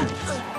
Ah!